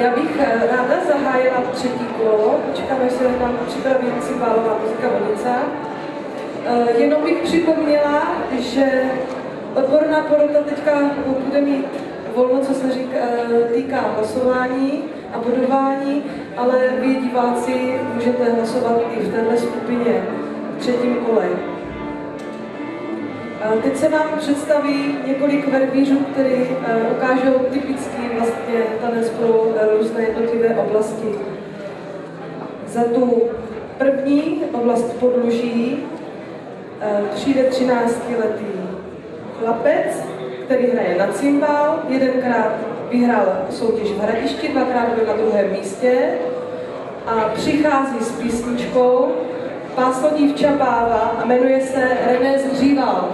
Já bych eh, ráda zahájila třetí kolo, počkáme, až se nám připraví cymbálová muzika Vodica. Eh, jenom bych připomněla, že odborná porota teďka bude mít volno, co se říká, eh, týká hlasování a bodování, ale vy diváci můžete hlasovat i v této skupině v třetím kole. Teď se vám představí několik verbířů, který ukážou typický vlastně tanec pro různé jednotlivé oblasti. Za tu první oblast podluží přijde 13-letý chlapec, který hraje na cymbál, jedenkrát vyhrál soutěž v Hradišti, dvakrát byl na druhém místě a přichází s písničkou Páslo dívča Báva a jmenuje se René Zříval.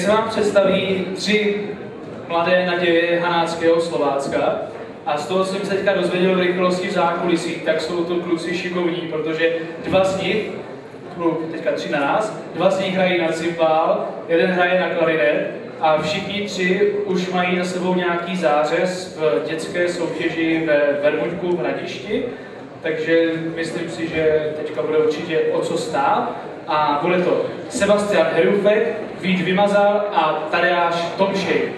Se vám představí tři mladé naděje Hanáckého Slovácka. A z toho jsem se teďka dozvěděl v rychlosti v zákulisí, tak jsou to kluci šikovní, protože dva z nich, klub teďka tři na nás, dva z nich hrají na cymbál, jeden hraje na klarinet a všichni tři už mají za sebou nějaký zářez v dětské soutěži ve Vermuňku v Hradišti, takže myslím si, že teďka bude určitě o co stát a bude to Sebastian Herufek, Vít Vymazal a Tadeáš Tomšej.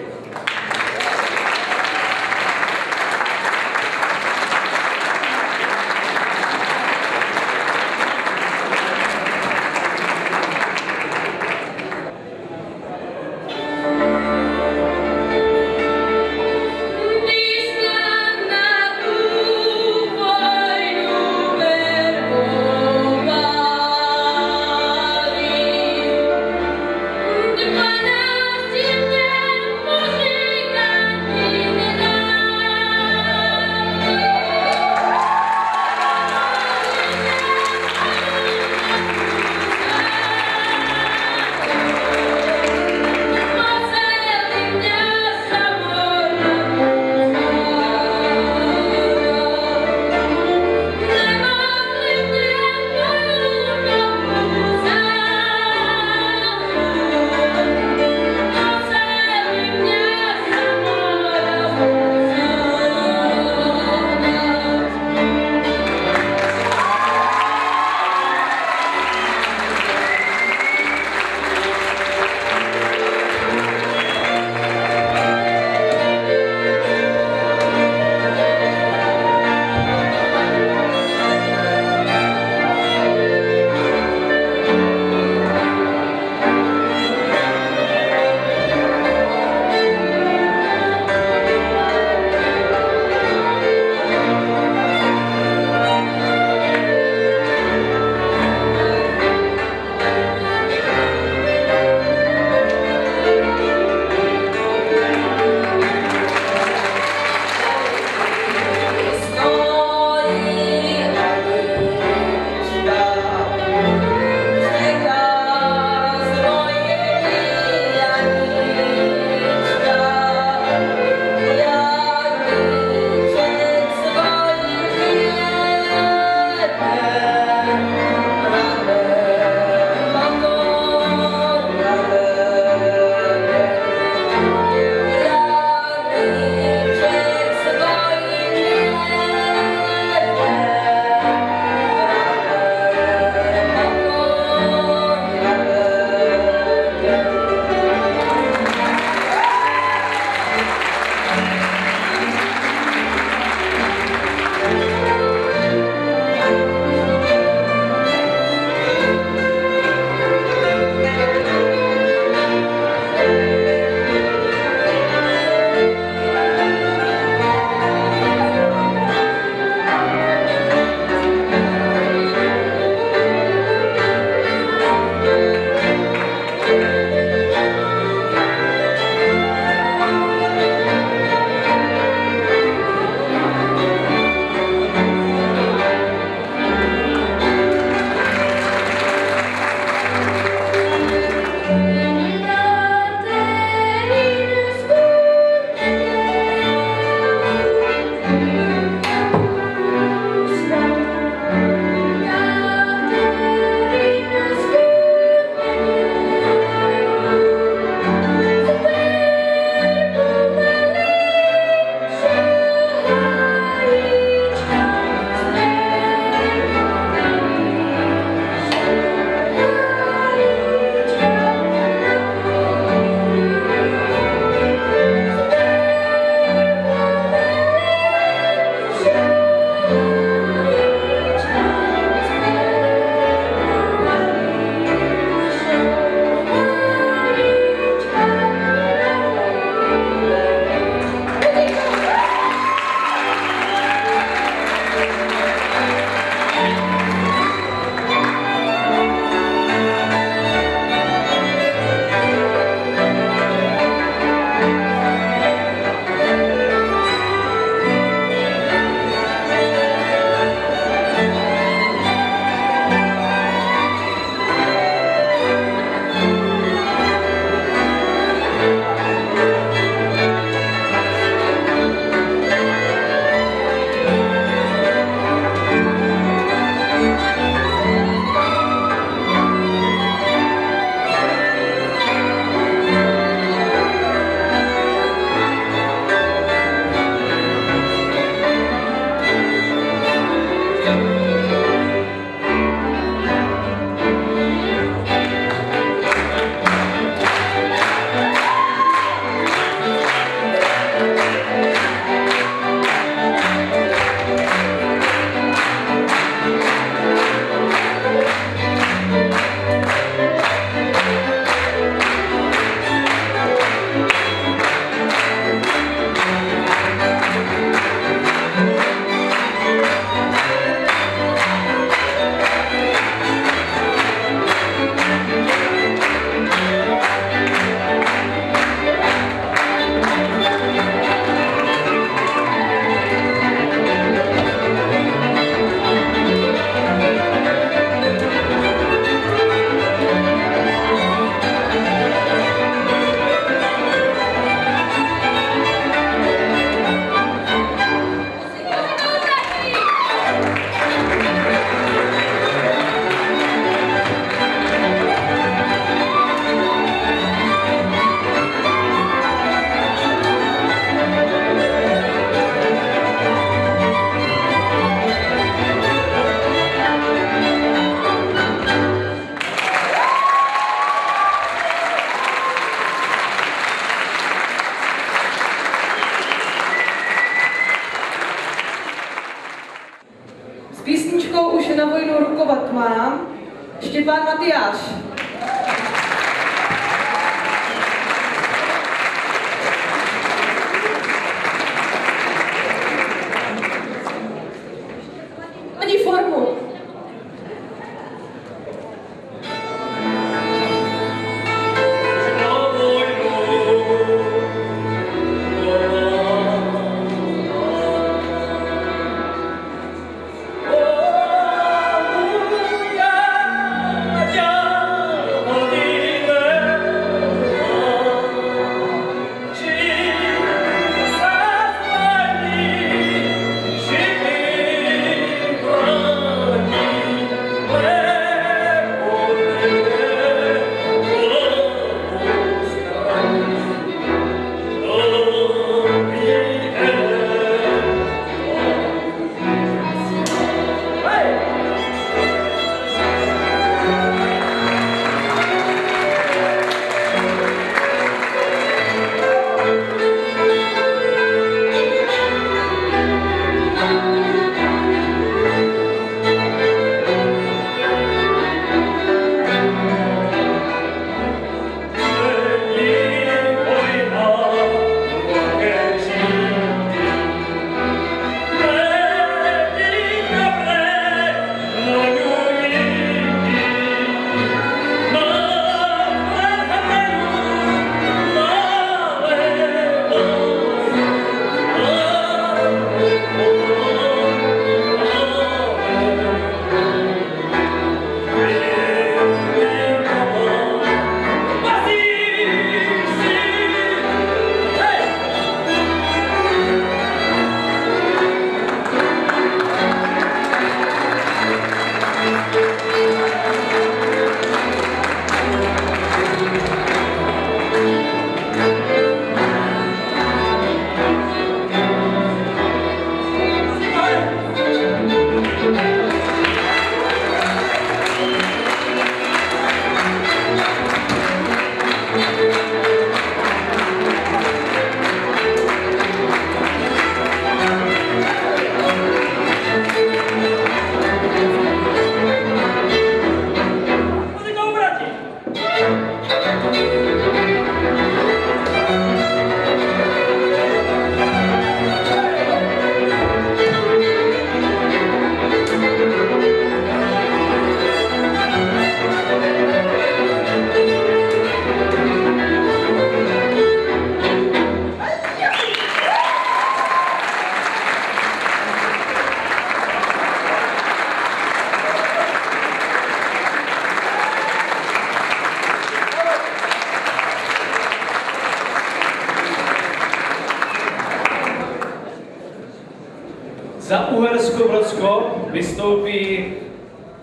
Vystoupí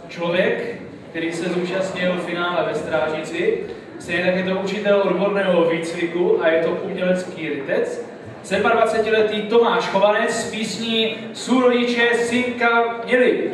člověk, který se zúčastnil v finále ve Strážnici. Stejně tak je to učitel odborného výcviku a je to umělecký rytec. 27-letý Tomáš Chovanec s písní Sůrodiče synka měli.